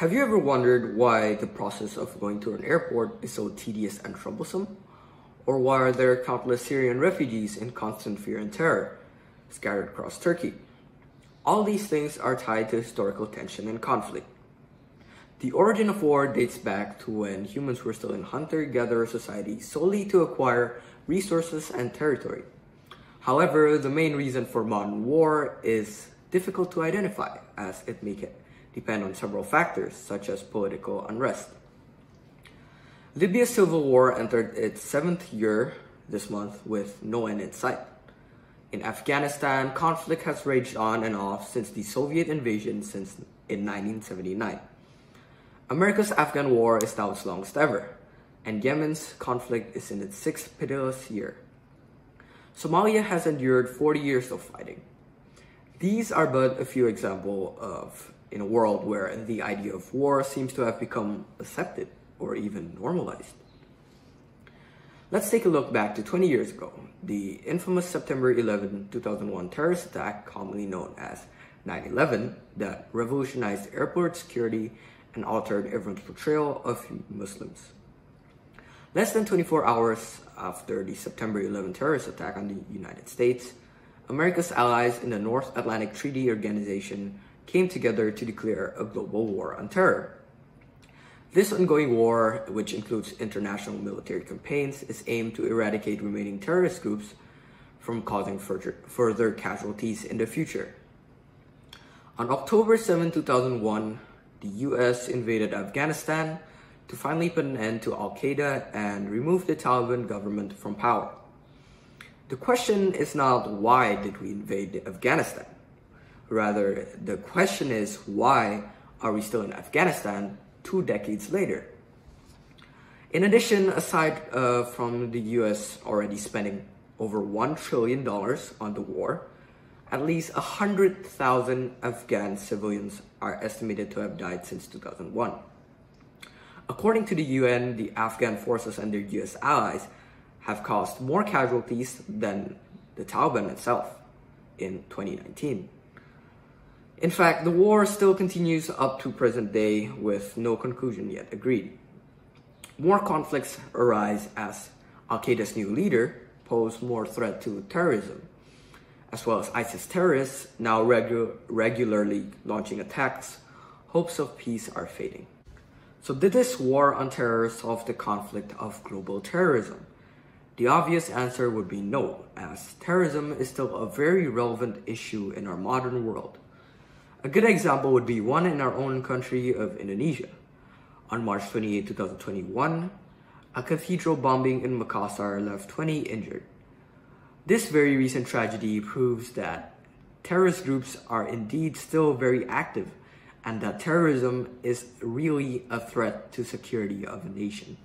Have you ever wondered why the process of going to an airport is so tedious and troublesome? Or why are there countless Syrian refugees in constant fear and terror scattered across Turkey? All these things are tied to historical tension and conflict. The origin of war dates back to when humans were still in hunter-gatherer society solely to acquire resources and territory. However, the main reason for modern war is difficult to identify as it may depend on several factors such as political unrest. Libya's civil war entered its seventh year this month with no end in sight. In Afghanistan, conflict has raged on and off since the Soviet invasion since in 1979. America's Afghan war is now its longest ever, and Yemen's conflict is in its sixth pitiless year. Somalia has endured 40 years of fighting. These are but a few examples of in a world where the idea of war seems to have become accepted or even normalized. Let's take a look back to 20 years ago, the infamous September 11, 2001 terrorist attack, commonly known as 9-11, that revolutionized airport security and altered everyone's portrayal of Muslims. Less than 24 hours after the September 11 terrorist attack on the United States, America's allies in the North Atlantic Treaty Organization came together to declare a global war on terror. This ongoing war, which includes international military campaigns, is aimed to eradicate remaining terrorist groups from causing further, casualties in the future. On October 7, 2001, the US invaded Afghanistan to finally put an end to Al Qaeda and remove the Taliban government from power. The question is not why did we invade Afghanistan? Rather, the question is why are we still in Afghanistan two decades later? In addition, aside uh, from the US already spending over $1 trillion on the war, at least 100,000 Afghan civilians are estimated to have died since 2001. According to the UN, the Afghan forces and their US allies have caused more casualties than the Taliban itself in 2019. In fact, the war still continues up to present day with no conclusion yet agreed. More conflicts arise as Al-Qaeda's new leader pose more threat to terrorism, as well as ISIS terrorists now regu regularly launching attacks. Hopes of peace are fading. So did this war on terror solve the conflict of global terrorism? The obvious answer would be no, as terrorism is still a very relevant issue in our modern world. A good example would be one in our own country of Indonesia. On March 28, 2021, a cathedral bombing in Makassar left 20 injured. This very recent tragedy proves that terrorist groups are indeed still very active and that terrorism is really a threat to security of a nation.